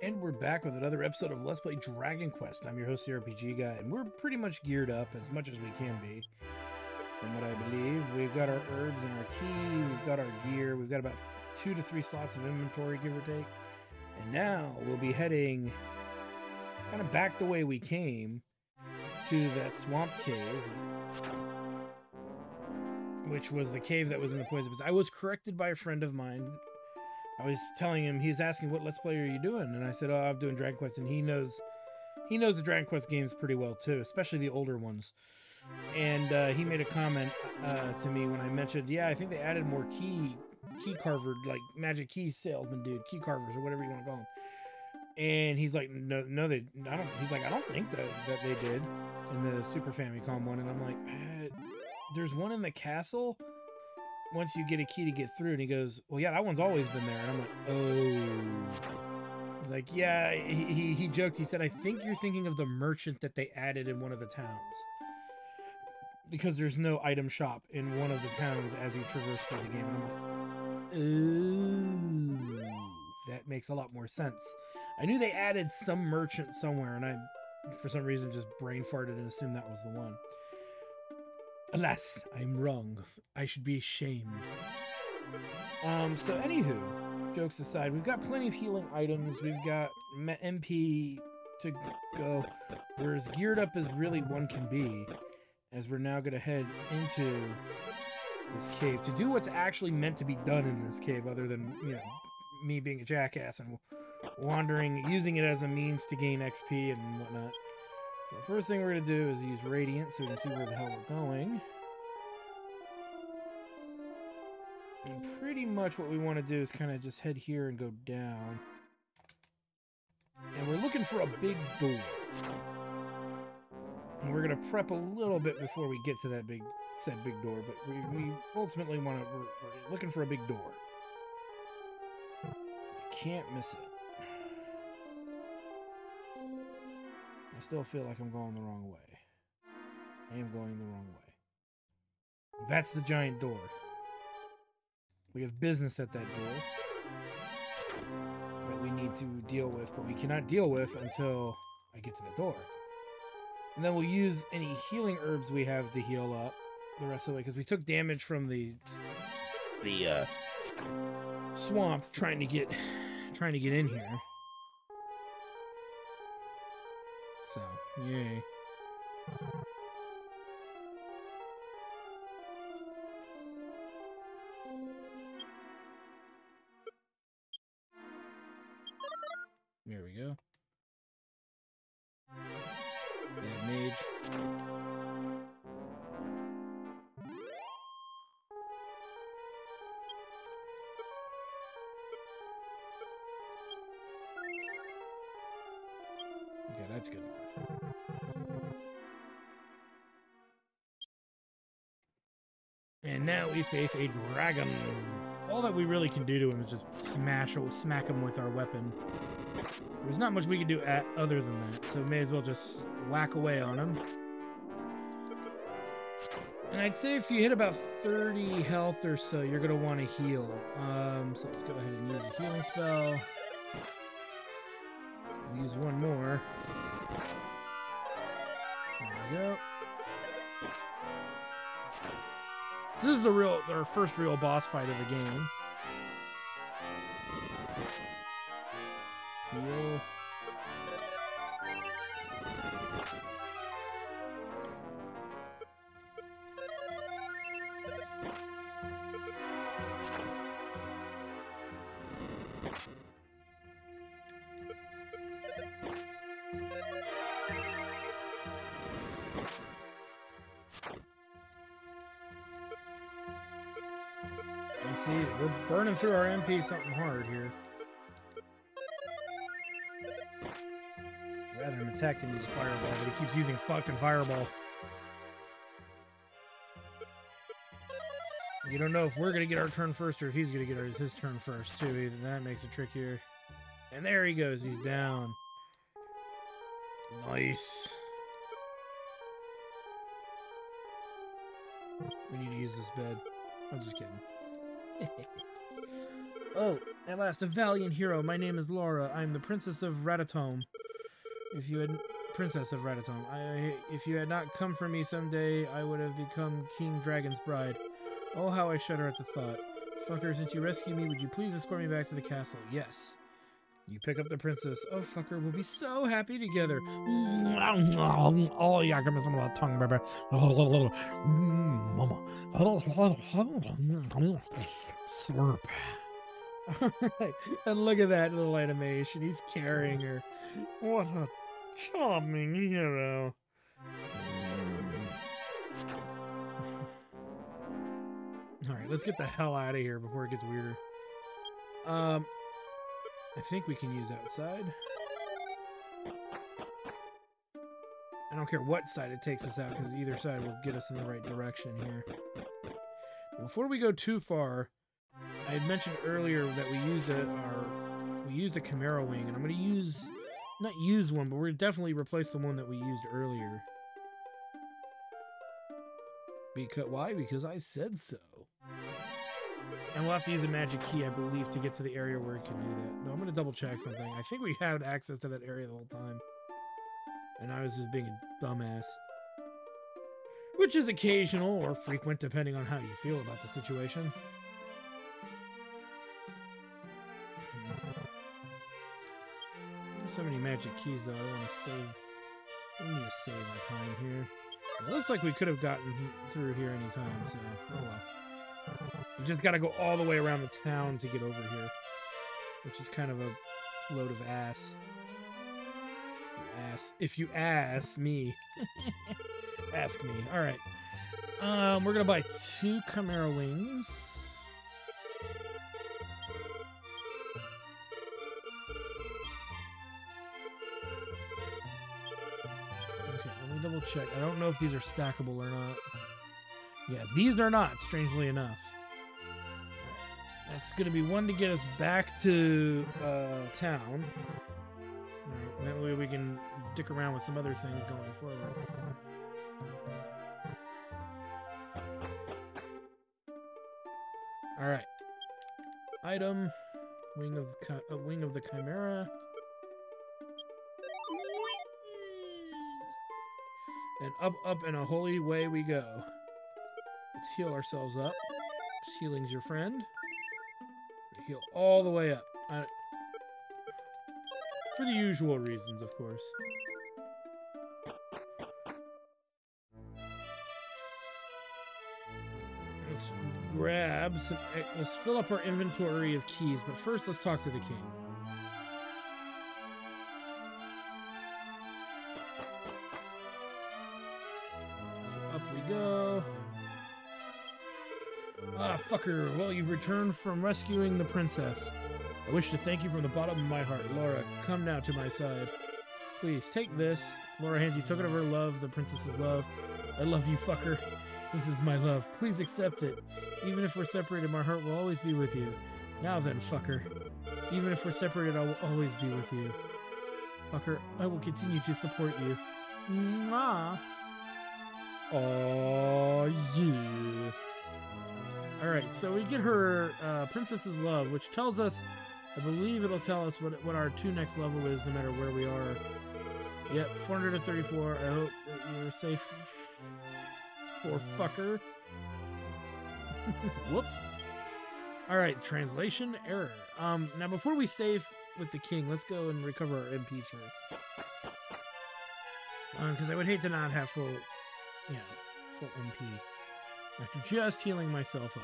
And we're back with another episode of Let's Play Dragon Quest. I'm your host, the RPG Guy, and we're pretty much geared up as much as we can be. From what I believe, we've got our herbs and our key, we've got our gear, we've got about two to three slots of inventory, give or take. And now we'll be heading kind of back the way we came to that swamp cave, which was the cave that was in the poison. I was corrected by a friend of mine I was telling him he's asking what Let's Play are you doing, and I said, "Oh, I'm doing Dragon Quest," and he knows he knows the Dragon Quest games pretty well too, especially the older ones. And uh, he made a comment uh, to me when I mentioned, "Yeah, I think they added more key key carver like magic key salesman dude, key carvers or whatever you want to call them." And he's like, "No, no, they I don't." He's like, "I don't think that that they did in the Super Famicom one," and I'm like, eh, "There's one in the castle." Once you get a key to get through and he goes well yeah that one's always been there. And i'm like oh. He's like yeah he, he, he joked he said i think you're thinking of the merchant that they added in one of the towns. Because there's no item shop in one of the towns as you traverse through the game and i'm like oh that makes a lot more sense. I knew they added some merchant somewhere and i for some reason just brain farted and assumed that was the one Alas, I'm wrong. I should be ashamed. Um, so anywho, jokes aside, we've got plenty of healing items. We've got MP to go. We're as geared up as really one can be, as we're now going to head into this cave to do what's actually meant to be done in this cave, other than, you know, me being a jackass and wandering, using it as a means to gain XP and whatnot. So the first thing we're going to do is use Radiant so we can see where the hell we're going. And pretty much what we want to do is kind of just head here and go down. And we're looking for a big door. And we're going to prep a little bit before we get to that big said big door, but we, we ultimately want to, we're, we're looking for a big door. Can't miss it. I still feel like I'm going the wrong way. I am going the wrong way. That's the giant door. We have business at that door that we need to deal with, but we cannot deal with until I get to the door. And then we'll use any healing herbs we have to heal up the rest of the way, because we took damage from the the uh, swamp trying to get trying to get in here. So, yay. There we go. Bad mage. Okay, that's good enough. And now we face a dragon. All that we really can do to him is just smash or smack him with our weapon. There's not much we can do at, other than that, so may as well just whack away on him. And I'd say if you hit about 30 health or so, you're going to want to heal. Um, so let's go ahead and use a healing spell. We'll use one more. Go. This is the real, our first real boss fight of the game. MP something hard here. Rather than attack than use fireball, but he keeps using fucking fireball. You don't know if we're gonna get our turn first or if he's gonna get his turn first too. Even that makes it trickier. And there he goes. He's down. Nice. We need to use this bed. I'm just kidding. Oh, at last, a valiant hero. My name is Laura. I am the Princess of Radatome. If you had... Princess of Radatome. I, if you had not come for me someday, I would have become King Dragon's bride. Oh, how I shudder at the thought. Fucker, since you rescued me, would you please escort me back to the castle? Yes. You pick up the princess. Oh, fucker, we'll be so happy together. Oh, yeah, give me some of that tongue, baby. Mama. Slurp. And look at that little animation. He's carrying her. What a charming hero. Alright, let's get the hell out of here before it gets weirder. Um, I think we can use outside. I don't care what side it takes us out, because either side will get us in the right direction here. Before we go too far, I had mentioned earlier that we used a our we used a Chimera wing, and I'm going to use not use one, but we're definitely replace the one that we used earlier. Because why? Because I said so. And we'll have to use the magic key, I believe, to get to the area where it can do that. No, I'm going to double check something. I think we had access to that area the whole time. And I was just being a dumbass. Which is occasional or frequent, depending on how you feel about the situation. So many magic keys, though. I want to save. We need to save our time here. It looks like we could have gotten through here anytime, so oh well. We just got to go all the way around the town to get over here, which is kind of a load of ass. Ass. If you ask me, ask me. All right. Um, we're gonna buy two Chimera wings. Check. I don't know if these are stackable or not. Yeah, these are not, strangely enough. That's gonna be one to get us back to uh, town. Alright, that way we can dick around with some other things going forward. Alright. Item. Wing of the uh, wing of the chimera. And up, up, in a holy way we go. Let's heal ourselves up. Healing's your friend. Heal all the way up. I, for the usual reasons, of course. Let's grab some. eh, Let's fill up our inventory of keys, but first let's talk to the king. Fucker. Well, you returned from rescuing the princess. I wish to thank you from the bottom of my heart. Laura, come now to my side. Please, take this. Laura hands you token of her love, the princess's love. I love you, fucker. This is my love. Please accept it. Even if we're separated, my heart will always be with you. Now then, fucker. Even if we're separated, I will always be with you. Fucker, I will continue to support you. Mwah. Oh yeah. Alright, so we get her uh, Princess's Love, which tells us, I believe it'll tell us what, what our two next level is no matter where we are. Yep, 434. I hope that you're safe. Poor fucker. Whoops. Alright, translation error. Um, now before we save with the king, let's go and recover our MP first. Because I would hate to not have full, know, full MP. After just healing myself up.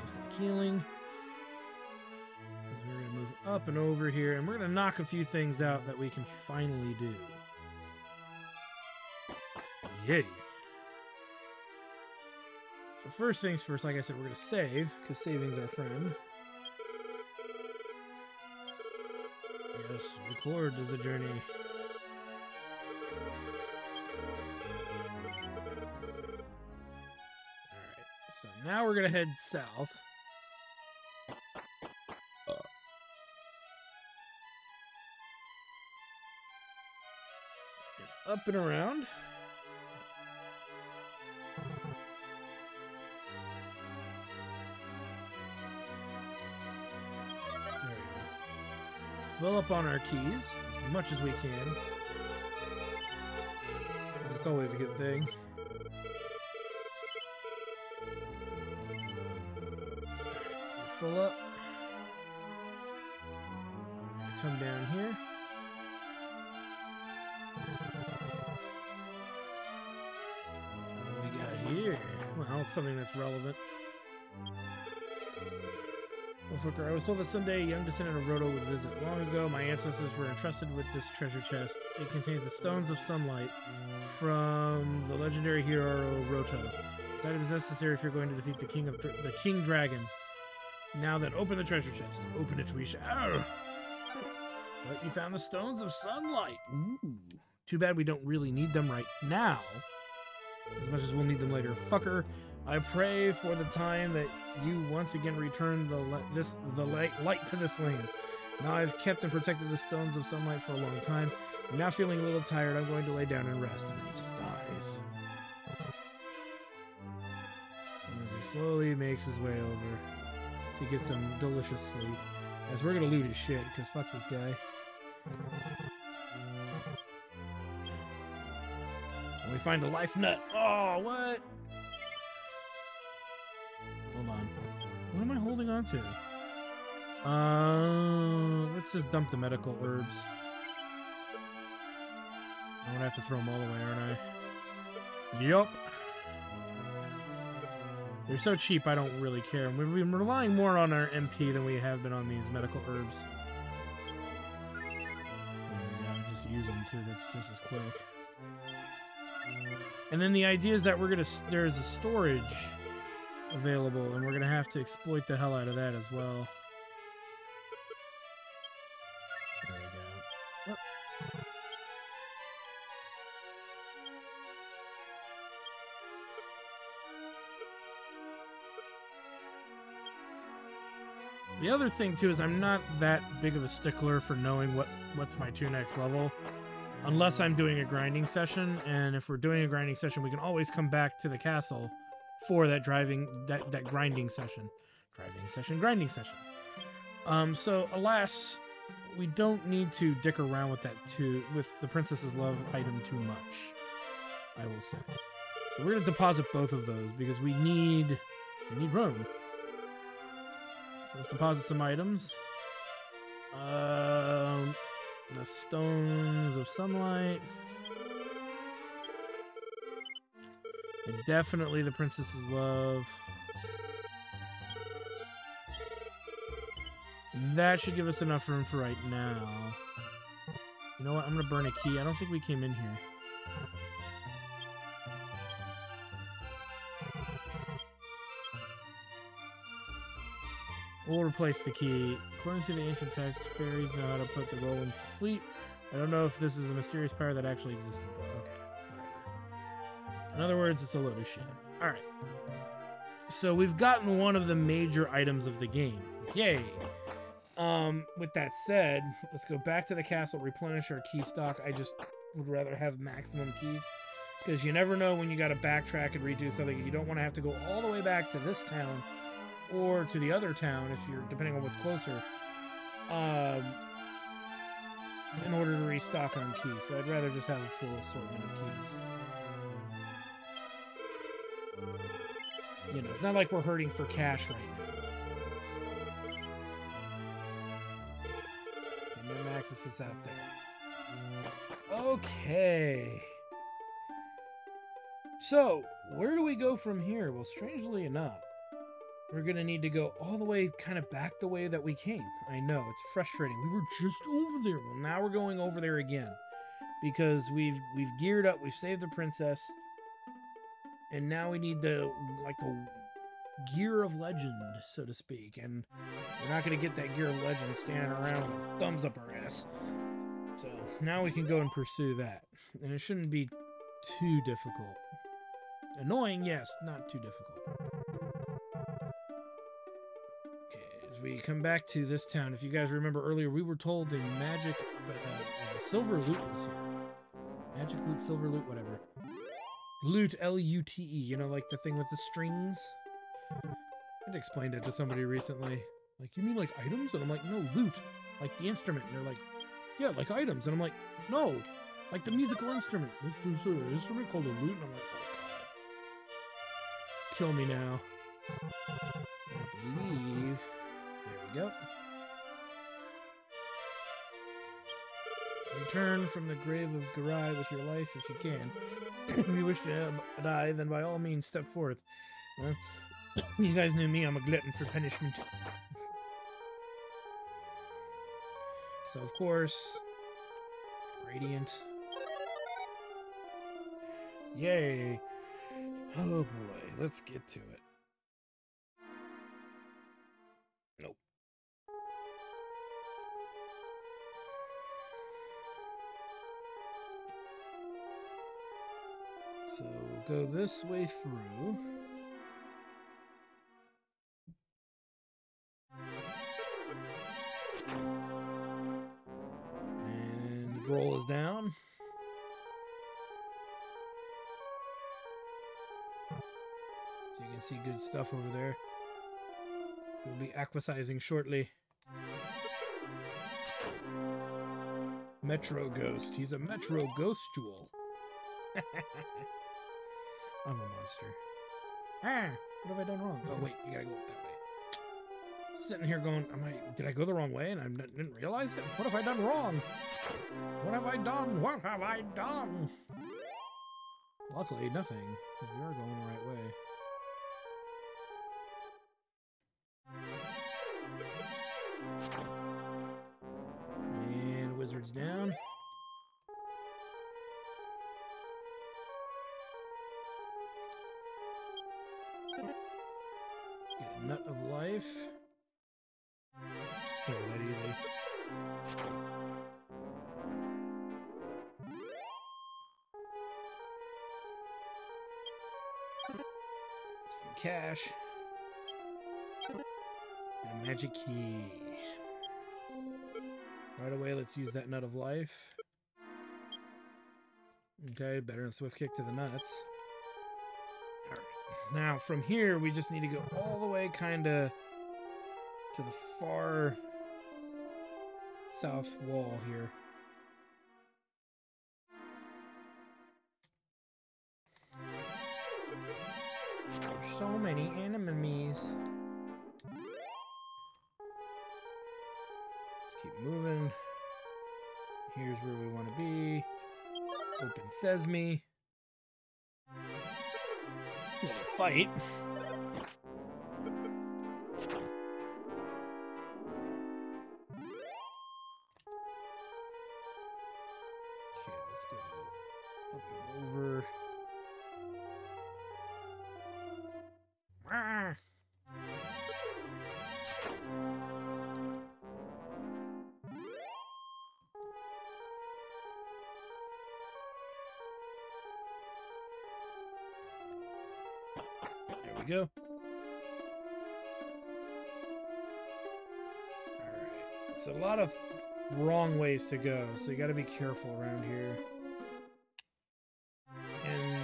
Taste that healing. We're going to move up and over here, and we're going to knock a few things out that we can finally do. Yay! So first things first, like I said, we're going to save, because saving's our friend. Yes, record the journey. Alright, so now we're gonna head south. up and around. Up on our keys as much as we can. 'cause it's always a good thing. Fill up. Come down here. What we got here? Well, something that's relevant. I was told that someday a young descendant of Roto would visit. Long ago, my ancestors were entrusted with this treasure chest. It contains the Stones of Sunlight from the legendary hero Roto. This item is necessary if you're going to defeat the king of Dr- the King Dragon. Now then, open the treasure chest. Open it, we shall. But you found the Stones of Sunlight. Ooh. Too bad we don't really need them right now. As much as we'll need them later. Fucker, I pray for the time that you once again return the li- this the light, light to this land. Now I've kept and protected the stones of sunlight for a long time. I'm now feeling a little tired. I'm going to lay down and rest. And he just dies. And as he slowly makes his way over to get some delicious sleep. As we're gonna loot his shit, because fuck this guy. And we find a life nut. Oh, what? Holding on to? Uh, let's just dump the medical herbs. I'm gonna have to throw them all away, aren't I? Yup. They're so cheap, I don't really care. We've been relying more on our MP than we have been on these medical herbs. There we go. Just use them too. That's just as quick. And then the idea is that we're gonna there's a storage available, and we're gonna have to exploit the hell out of that as well. There we go. The other thing too is I'm not that big of a stickler for knowing what what's my two next level, unless I'm doing a grinding session. And if we're doing a grinding session, we can always come back to the castle for that driving that that grinding session, driving session, grinding session. Um, so alas, we don't need to dick around with that too with the princess's love item too much. I will say. So we're gonna deposit both of those because we need we need room. So let's deposit some items. Um, the stones of sunlight. And definitely the princess's love. That should give us enough room for right now. You know what? I'm gonna burn a key. I don't think we came in here. We'll replace the key. According to the ancient text, fairies know how to put the golem to sleep. I don't know if this is a mysterious power that actually existed, though. In other words, it's a load of shit. Alright. So we've gotten one of the major items of the game. Yay! Um, with that said, let's go back to the castle, replenish our key stock. I just would rather have maximum keys. Because you never know when you gotta backtrack and redo something. You don't want to have to go all the way back to this town or to the other town if you're depending on what's closer um, in order to restock on keys so i'd rather just have a full assortment of keys you know it's not like we're hurting for cash right now and then maxis is out there okay so where do we go from here well strangely enough we're gonna need to go all the way kind of back the way that we came. I know, it's frustrating. We were just over there. Well, now we're going over there again. Because we've we've geared up, we've saved the princess. And now we need the like the gear of legend, so to speak. And we're not gonna get that gear of legend standing around with thumbs up our ass. So now we can go and pursue that. And it shouldn't be too difficult. Annoying, yes, not too difficult. Okay, as we come back to this town, if you guys remember earlier, we were told the magic uh, uh, silver loot was here. Magic loot, silver loot, whatever. Loot, L-U-T-E. You know, like the thing with the strings? I explained it to somebody recently. Like, you mean like items? And I'm like, no, loot. Like the instrument. And they're like, yeah, like items. And I'm like, no, like the musical instrument. There's, there's an instrument called a lute. And I'm like, oh, Kill me now. I believe. There we go. Return from the grave of Garai with your life if you can. if you wish to die, then by all means step forth. Well, you guys knew me, I'm a glutton for punishment. So, of course, Radiant. Yay! Oh boy, let's get to it. So we'll go this way through. And roll is down. So you can see good stuff over there. We'll be aquasizing shortly. Metro Ghost. He's a Metro Ghost Jewel. I'm a monster. Ah, what have I done wrong? Oh wait, you gotta go that way. Sitting here going, am I? Did I go the wrong way and I didn't realize it? What have I done wrong? What have I done? What have I done? Luckily, nothing. We are going the right way. And wizard's down. Nut of life. That easy. Some cash. And a magic key. Right away, let's use that nut of life. Okay, better than swift kick to the nuts. Now, from here, we just need to go all the way kind of to the far south wall here. There's so many enemies. Let's keep moving. Here's where we want to be. Open sesame. Fight. Go. Alright. It's a lot of wrong ways to go, so you gotta be careful around here. And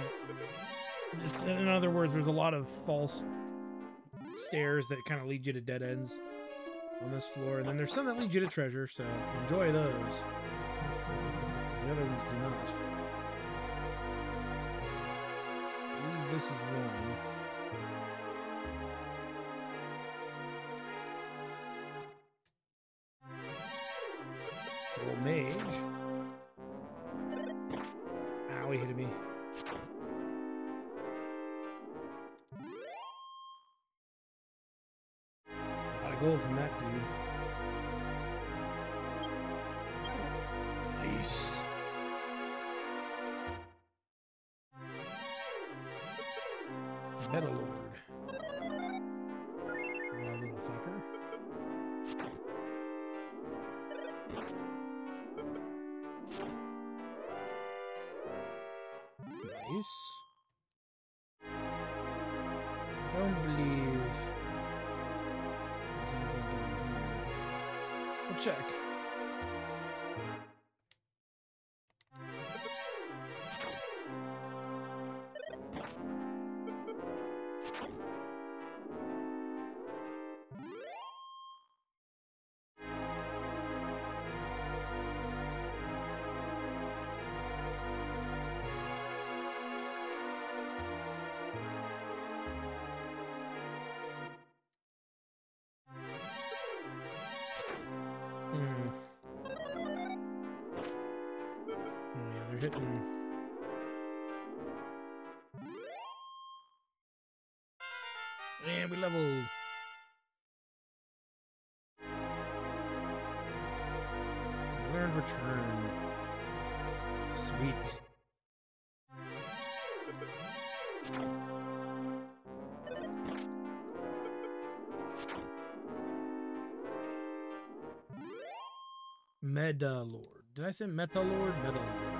it's, in other words, there's a lot of false stairs that kind of lead you to dead ends on this floor, and then there's some that lead you to treasure, so enjoy those. The other ones do not. I believe this is one. Hitting. And we leveled. Learn return. Sweet. Meta Lord. Did I say Meta Lord? Meta Lord.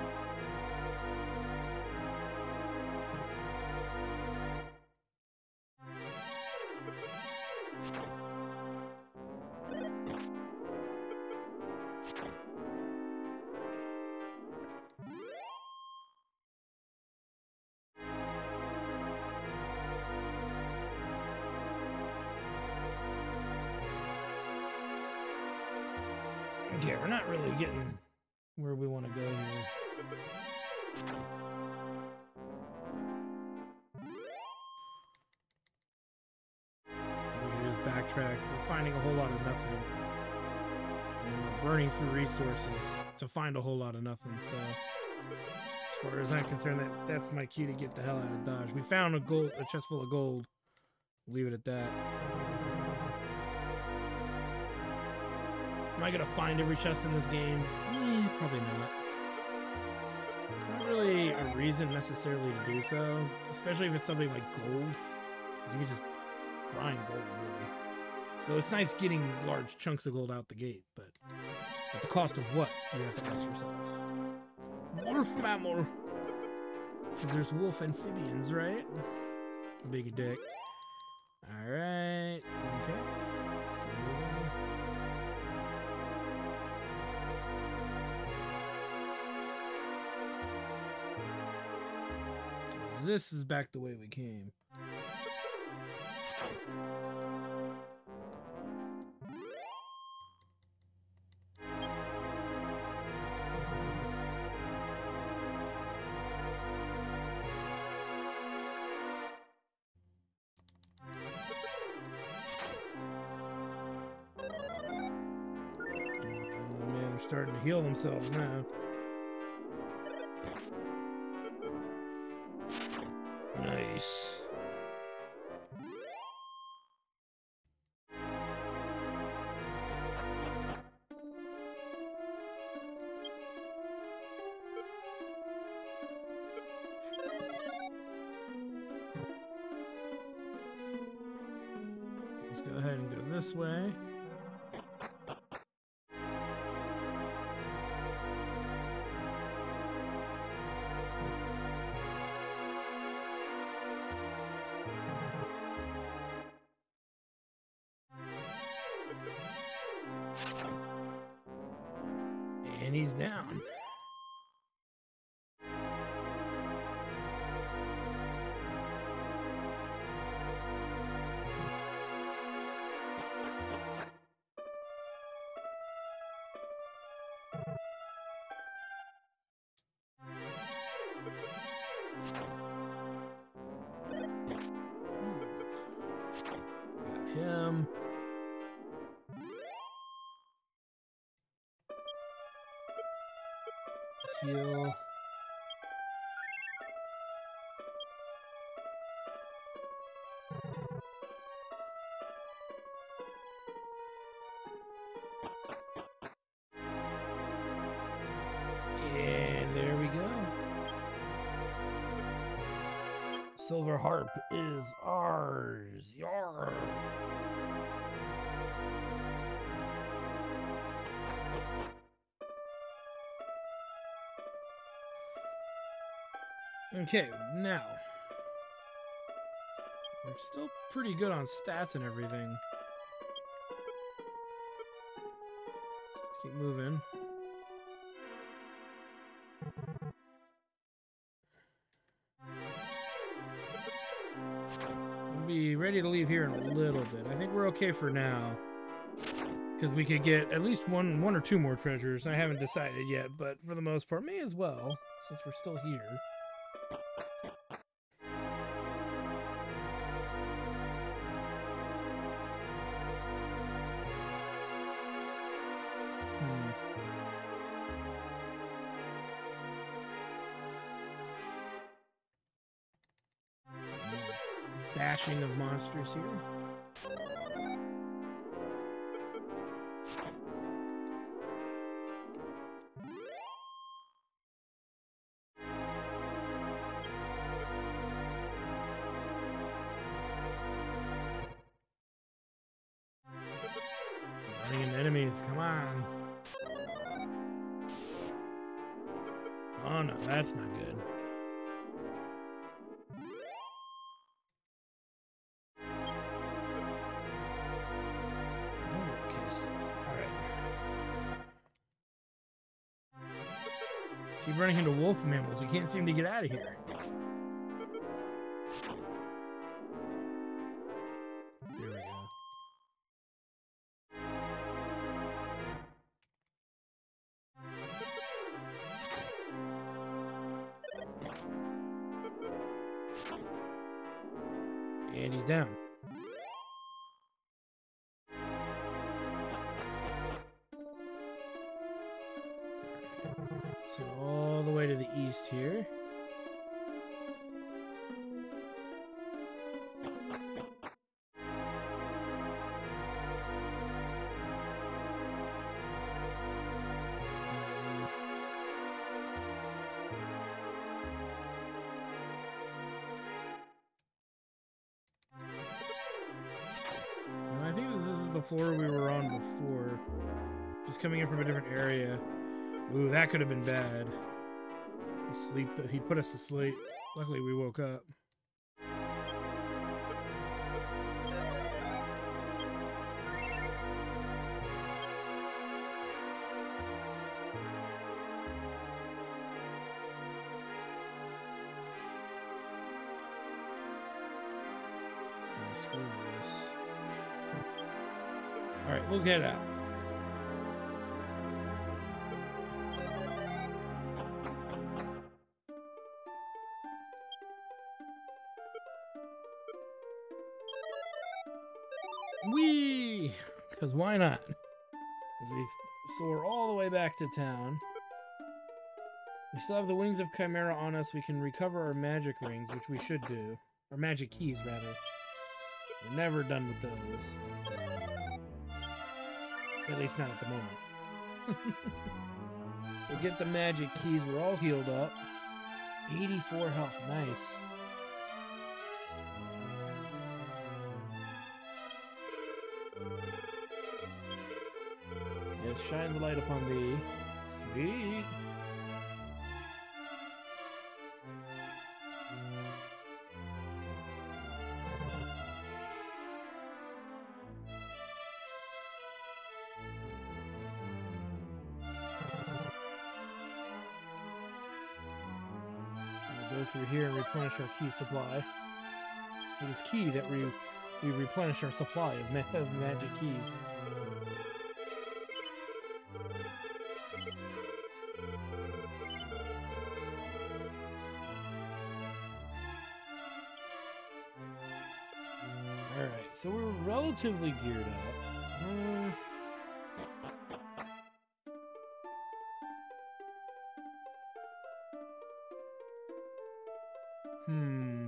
Backtrack. We're finding a whole lot of nothing. And we're burning through resources to find a whole lot of nothing, so as far as I'm concerned, that, that's my cue to get the hell out of Dodge. We found a gold a chest full of gold. Leave it at that. Am I gonna find every chest in this game? Eh, probably not. Not really a reason necessarily to do so, especially if it's something like gold. You can just grind gold, really. Though it's nice getting large chunks of gold out the gate, but at the cost of what? You have to ask yourself. Wolf mammal. Because there's wolf amphibians, right? Big dick. Alright. Okay. Let's get moving. This is back the way we came. Themselves now. Nice. Let's go ahead and go this way. Heal. And there we go. Silver Harp is ours. Yar. Okay, now. We're still pretty good on stats and everything. Let's keep moving. We'll be ready to leave here in a little bit. I think we're okay for now. Because we could get at least one one or two more treasures. I haven't decided yet, but for the most part, may as well, since we're still here. Monsters here. Keep running into wolf mammals. We can't seem to get out of here. That could have been bad. He sleep. He put us to sleep. Luckily, we woke up. Whee! Because why not? As we soar all the way back to town. We still have the wings of Chimera on us. We can recover our magic rings, which we should do. Or magic keys, rather. We're never done with those. At least not at the moment. we'll get the magic keys. We're all healed up. 84 health. Nice. Shine the light upon thee. Sweet. Through here and replenish our key supply. It is key that we we replenish our supply of, ma- of magic keys. Relatively geared up. Hmm. Hmm.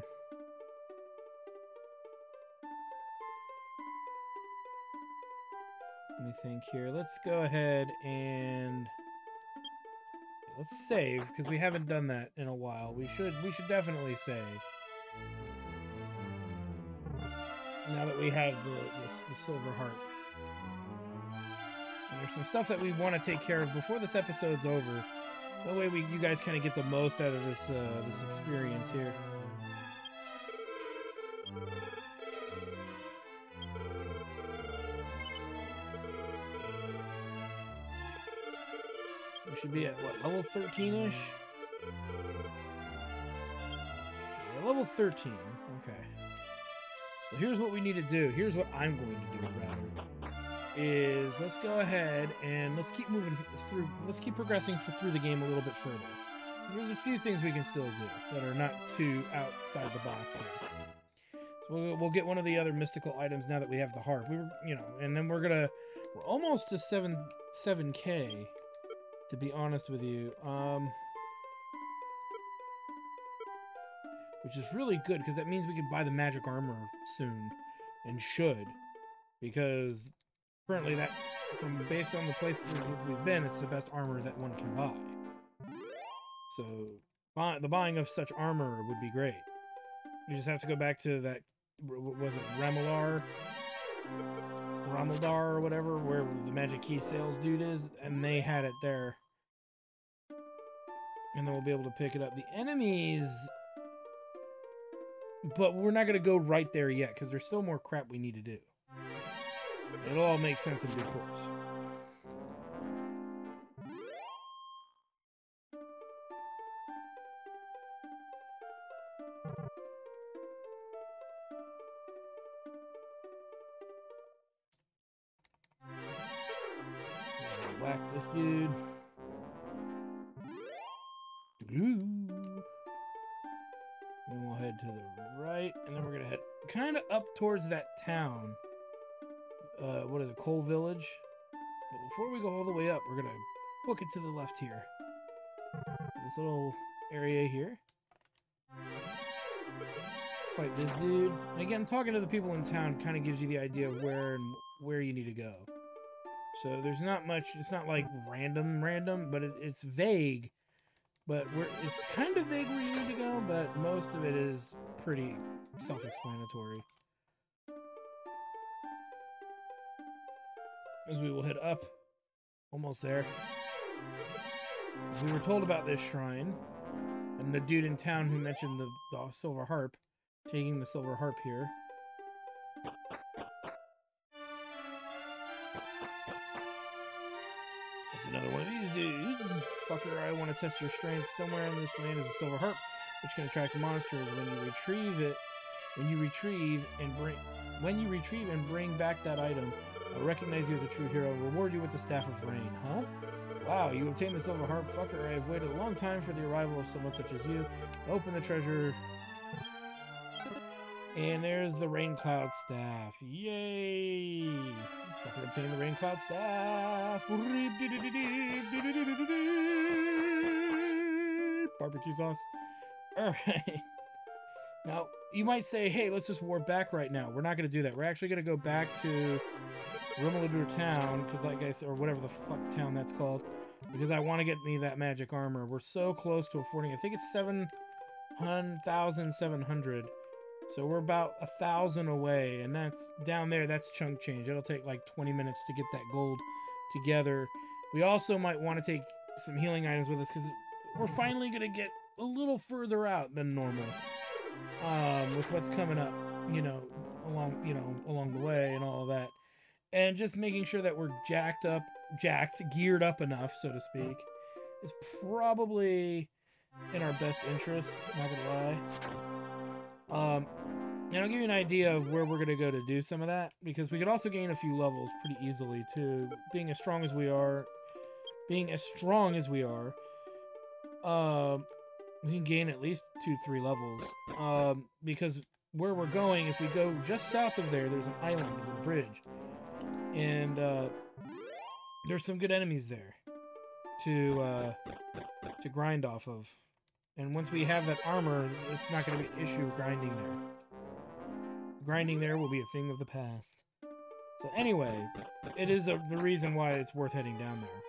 Let me think here. Let's go ahead and let's save because we haven't done that in a while. We should we should definitely save. Now that we have the, the, the silver harp. And there's some stuff that we want to take care of before this episode's over. That way we you guys kind of get the most out of this uh, this experience here. We should be at what level 13ish? We're level 13. Okay. So here's what we need to do. Here's what I'm going to do rather. Is let's go ahead and let's keep moving through. Let's keep progressing through the game a little bit further. There's a few things we can still do that are not too outside the box here. So we'll, we'll get one of the other mystical items now that we have the harp. We were, you know, and then we're gonna we're almost to seven seven k. To be honest with you, um, which is really good because that means we can buy the magic armor soon, and should, because currently that, from based on the places we've been, it's the best armor that one can buy. So buy, the buying of such armor would be great. You just have to go back to that, what was it, Ramelar? Ramaldar or whatever, where the magic key sales dude is, and they had it there. And then we'll be able to pick it up. The enemies... But we're not going to go right there yet, because there's still more crap we need to do. It'll all make sense in due course. Towards that town. Uh, what is it, Coal Village? But before we go all the way up, we're gonna book it to the left here. This little area here. Fight this dude. And again, talking to the people in town kind of gives you the idea of where and where you need to go. So there's not much. It's not like random, random, but it, it's vague. But it's kind of vague where you need to go, but most of it is pretty self-explanatory. As we will head up, almost there. We were told about this shrine, and the dude in town who mentioned the, the silver harp, taking the silver harp here. That's another one of these dudes. Fucker, I want to test your strength. Somewhere in this land is a silver harp, which can attract monsters. When you retrieve it, when you retrieve and bring, when you retrieve and bring back that item, I'll recognize you as a true hero. Reward you with the staff of rain. Huh? Wow, you obtained the silver harp. Fucker, I have waited a long time for the arrival of someone such as you. Open the treasure. And there's the rain cloud staff. Yay! Fucker obtained the rain cloud staff. Barbecue sauce. Alright. Now, you might say, hey, let's just warp back right now. We're not going to do that. We're actually going to go back to Rumaladur town, because like I said, or whatever the fuck town that's called, because I want to get me that magic armor. We're so close to affording I think it's 7,700. So we're about a thousand away, and that's down there. That's chunk change. It'll take like 20 minutes to get that gold together. We also might want to take some healing items with us because we're finally gonna get a little further out than normal um, with what's coming up. You know, along you know along the way and all of that, and just making sure that we're jacked up, jacked, geared up enough, so to speak, is probably in our best interest. Not gonna lie. Um, and I'll give you an idea of where we're to go to do some of that, because we could also gain a few levels pretty easily, too. Being as strong as we are, being as strong as we are, um, we can gain at least two, three levels. Um, because where we're going, if we go just south of there, there's an island with a bridge. And, uh, there's some good enemies there to, uh, to grind off of. And once we have that armor, it's not going to be an issue grinding there. Grinding there will be a thing of the past. So anyway, it is a, the reason why it's worth heading down there.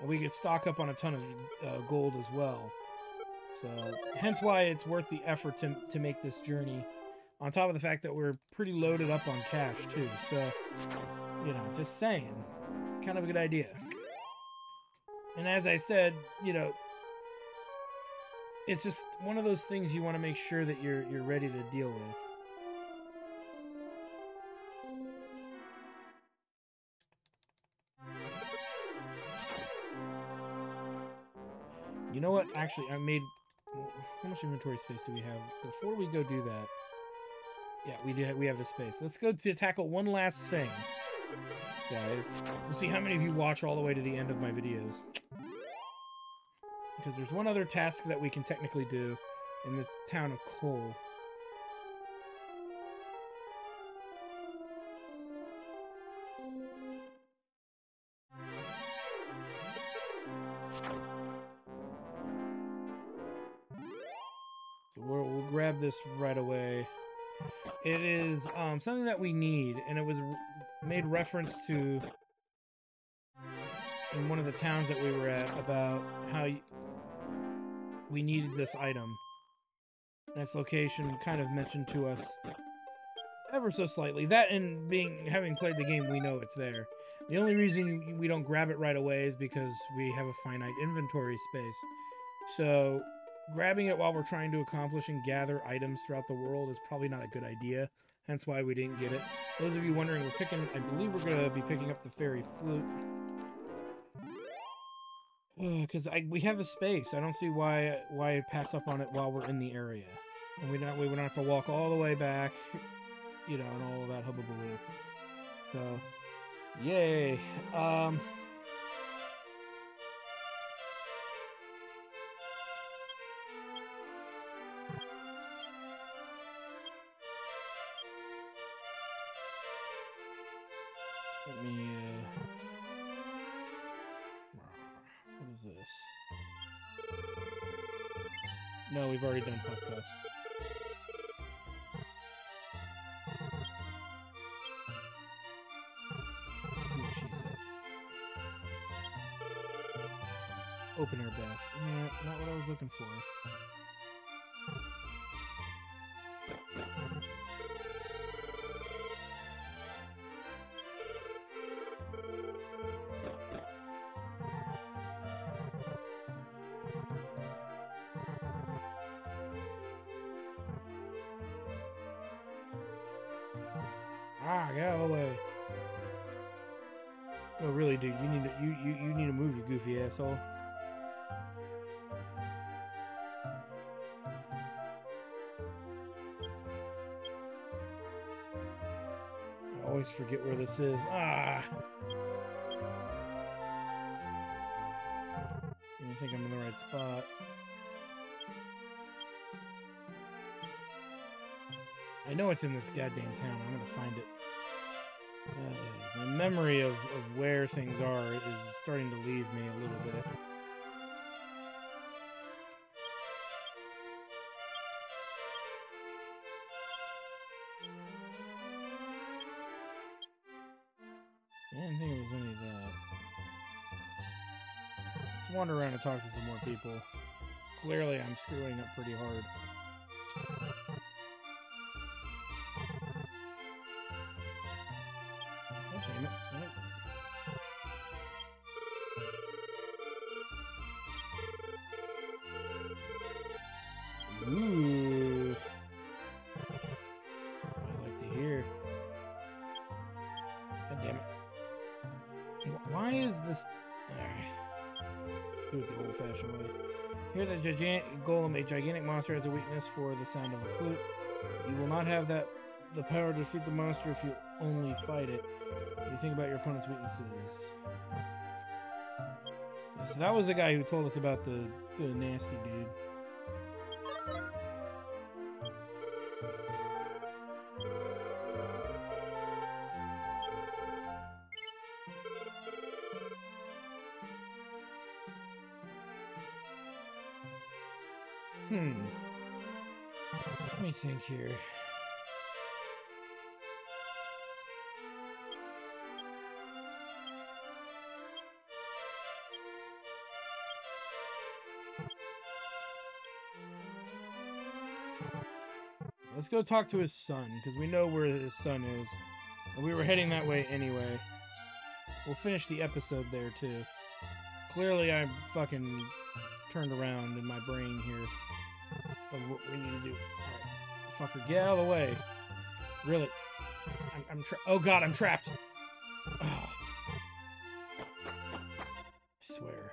And we could stock up on a ton of uh, gold as well. So hence why it's worth the effort to, to make this journey. On top of the fact that we're pretty loaded up on cash too. So, you know, just saying. Kind of a good idea. And as I said, you know, it's just one of those things you want to make sure that you're you're ready to deal with. You know what? Actually, I made. How much inventory space do we have? Before we go do that, yeah, we do. We have the space. Let's go to tackle one last thing, guys. Let's see how many of you watch all the way to the end of my videos because there's one other task that we can technically do in the town of Cole. Grab this right away. It is um, something that we need, and it was made reference to in one of the towns that we were at about how we needed this item. And its location kind of mentioned to us ever so slightly. That and being having played the game, we know it's there. The only reason we don't grab it right away is because we have a finite inventory space. So grabbing it while we're trying to accomplish and gather items throughout the world is probably not a good idea. Hence why we didn't get it. Those of you wondering, we're picking, I believe we're going to be picking up the fairy flute. Because we have a space. I don't see why why pass up on it while we're in the area. And we don't, we don't have to walk all the way back, you know, and all of that hubbub. So, yay. Um... we've already done Puff Puff. She says. Open air bash. Yeah, not what I was looking for. Asshole. I always forget where this is. Ah. You think I'm in the right spot. I know it's in this goddamn town. I'm gonna find it. My memory of, of where things are is starting to leave me a little bit. I didn't think any of that. Let's wander around and talk to some more people. Clearly, I'm screwing up pretty hard. Ooh. I like to hear. God damn it. Why is this... Do it the old-fashioned way. Here the gigantic golem, a gigantic monster, has a weakness for the sound of a flute. You will not have that the power to defeat the monster if you only fight it. What do you think about your opponent's weaknesses? So that was the guy who told us about the, the nasty dude. Here. Let's go talk to his son, because we know where his son is. And we were heading that way anyway. We'll finish the episode there, too. Clearly, I'm fucking turned around in my brain here of what we need to do. Alright. Fucker, get out of the way. Really? I'm, I'm tra- Oh god, I'm trapped! I swear.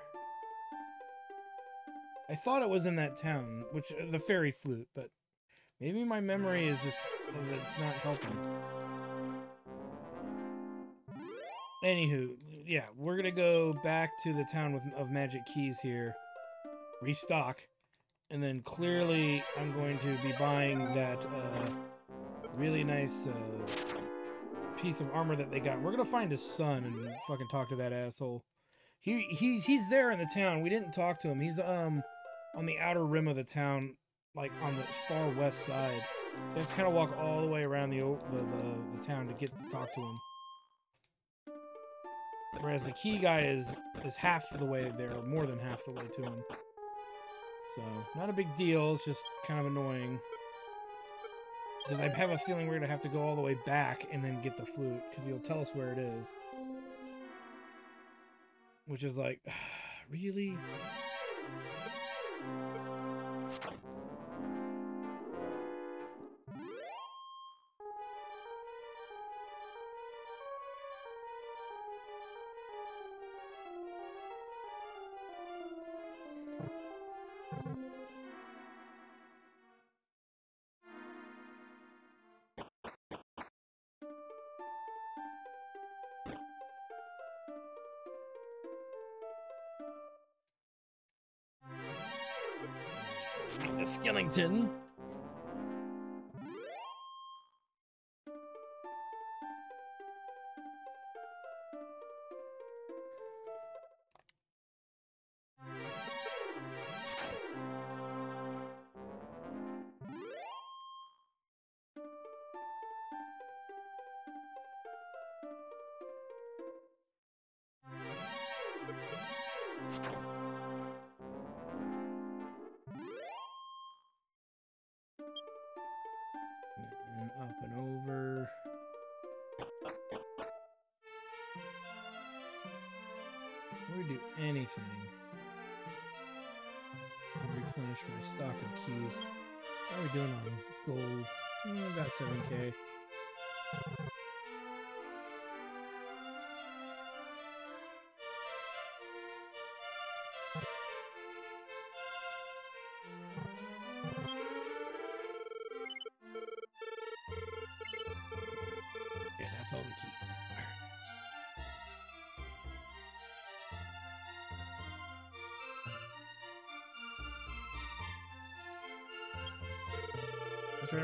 I thought it was in that town, which uh, the fairy flute, but maybe my memory is just uh, it's not helping. Anywho, yeah, we're gonna go back to the town with, of magic keys here, restock, and then clearly I'm going to be buying that uh, really nice uh, piece of armor that they got. We're gonna find his son and fucking talk to that asshole. He he's he's there in the town. We didn't talk to him. He's um on the outer rim of the town, like on the far west side. So I have to kind of walk all the way around the, the the the town to get to talk to him. Whereas the key guy is is half the way there, more than half the way to him. So not a big deal. It's just kind of annoying because I have a feeling we're gonna have to go all the way back and then get the flute because he'll tell us where it is. Which is like, really? Skellington.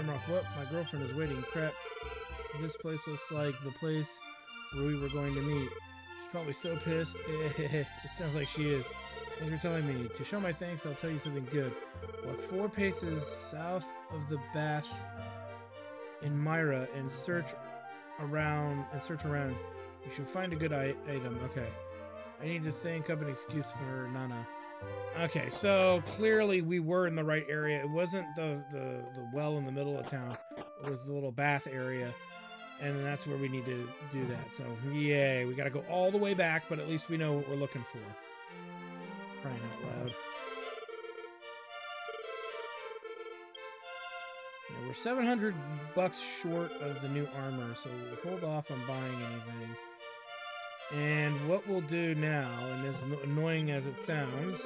What? My girlfriend is waiting. Crap. This place looks like the place where we were going to meet. She's probably so pissed. it sounds like she is. Thanks for telling me. To show my thanks, I'll tell you something good. Walk four paces south of the bath in Myra and search around and search around. You should find a good item. Okay. I need to think up an excuse for Nana. Okay, so clearly we were in the right area. It wasn't the, the, the well in the middle of town. It was the little bath area. And that's where we need to do that. So, yay. We got to go all the way back, but at least we know what we're looking for. Crying out loud. Yeah, we're 700 bucks short of the new armor, so we'll hold off on buying anything. And what we'll do now, and as annoying as it sounds,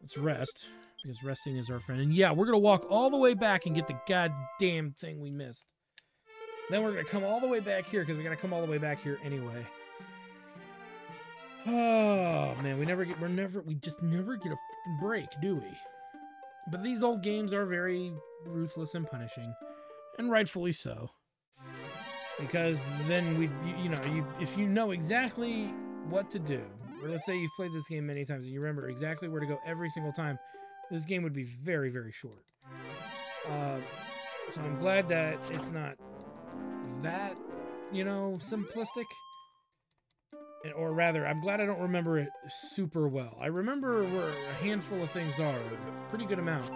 let's rest, because resting is our friend. And yeah, we're going to walk all the way back and get the goddamn thing we missed. Then we're going to come all the way back here, because we got to come all the way back here anyway. Oh, man, we never get, we're never, we just never get a fucking break, do we? But these old games are very ruthless and punishing, and rightfully so. Because then we, you, know, you if you know exactly what to do, or let's say you've played this game many times and you remember exactly where to go every single time, this game would be very, very short. Uh, so I'm glad that it's not that, you know, simplistic. And- Or rather, I'm glad I don't remember it super well. I remember where a handful of things are, a pretty good amount.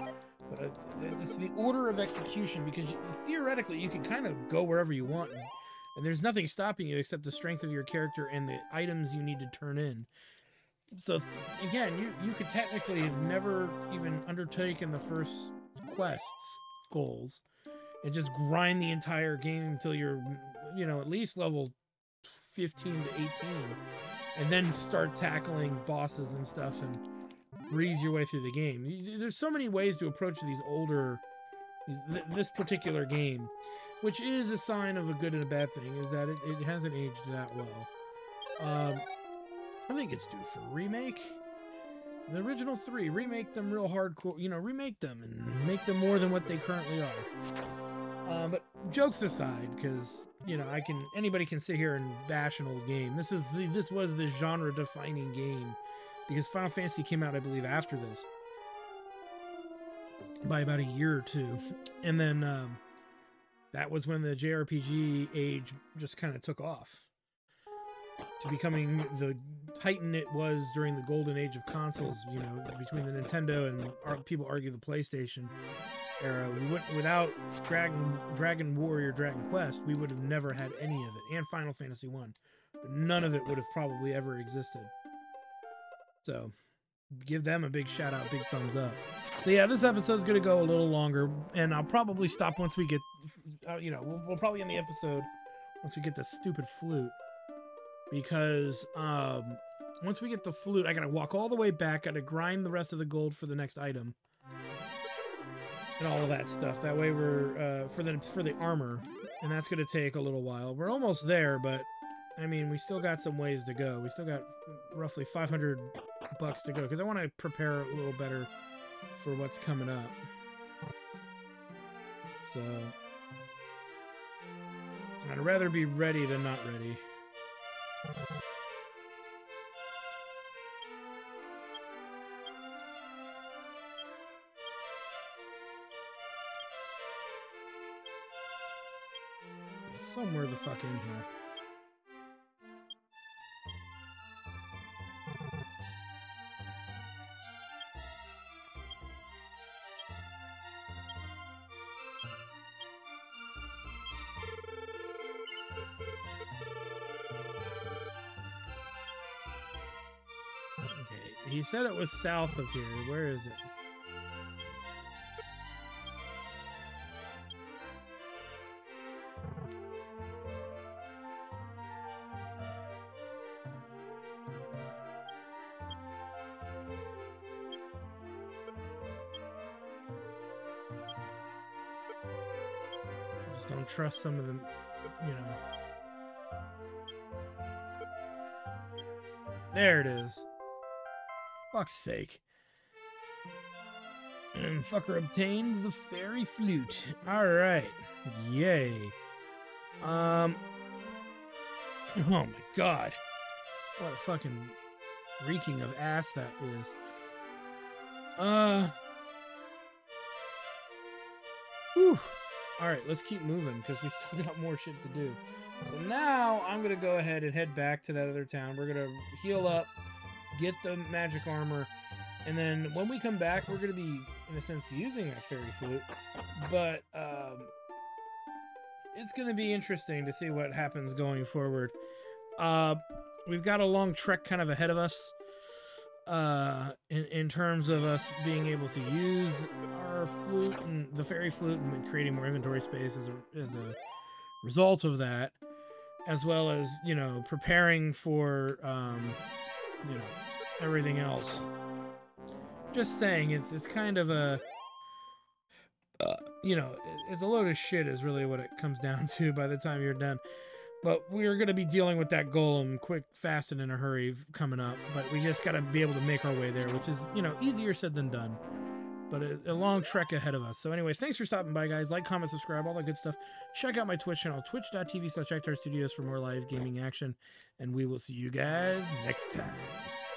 But uh, it's the order of execution because theoretically you can kind of go wherever you want, and, there's nothing stopping you except the strength of your character and the items you need to turn in. So again, you you could technically have never even undertaken the first quest's goals, and just grind the entire game until you're, you know, at least level 15 to 18, and then start tackling bosses and stuff and breeze your way through the game. There's so many ways to approach these older, th- this particular game, which is a sign of a good and a bad thing, is that it, it hasn't aged that well. Um, I think it's due for remake. The original three, remake them real hardcore, you know, remake them and make them more than what they currently are. Uh, but jokes aside, because you know, I can anybody can sit here and bash an old game. This is the, this was the genre-defining game because Final Fantasy came out, I believe, after this. by about a year or two, and then um, that was when the JRPG age just kind of took off to becoming the titan it was during the golden age of consoles. You know, between the Nintendo and ar- people argue the PlayStation era. We without Dragon Dragon Warrior, Dragon Quest, we would have never had any of it, and Final Fantasy One. None of it would have probably ever existed. So, give them a big shout out, big thumbs up. So yeah, this episode's gonna go a little longer, and I'll probably stop once we get, uh, you know, we'll, we'll probably end the episode once we get the stupid flute, because um, once we get the flute, I gotta walk all the way back, gotta grind the rest of the gold for the next item, and all of that stuff. That way we're uh, for the for the armor, and that's gonna take a little while. We're almost there, but I mean, we still got some ways to go. We still got roughly 500 bucks to go because I want to prepare a little better for what's coming up. So I'd rather be ready than not ready. Somewhere the fuck in here. Said it was south of here. Where is it? Just don't trust some of them, you know. There it is. Fuck's sake. And fucker obtained the fairy flute. Alright. Yay. Um. Oh my god. What a fucking reeking of ass that is. Uh. Whew. Alright, let's keep moving because we still got more shit to do. So now I'm gonna go ahead and head back to that other town. We're gonna heal up, get the magic armor, and then when we come back, we're gonna be, in a sense, using that fairy flute. But um, it's gonna be interesting to see what happens going forward. Uh, we've got a long trek kind of ahead of us. Uh, in, in terms of us being able to use our flute and the fairy flute and creating more inventory space as a, as a result of that as well as you know preparing for um, you know everything else. Just saying, it's it's kind of a uh, you know it's a load of shit is really what it comes down to by the time you're done. But we're gonna be dealing with that golem quick, fast, and in a hurry coming up. But we just gotta be able to make our way there, which is you know easier said than done but a, a, long trek ahead of us. So anyway, thanks for stopping by, guys. Like, comment, subscribe, all that good stuff. Check out my Twitch channel, twitch.tv slash Studios for more live gaming action. And we will see you guys next time.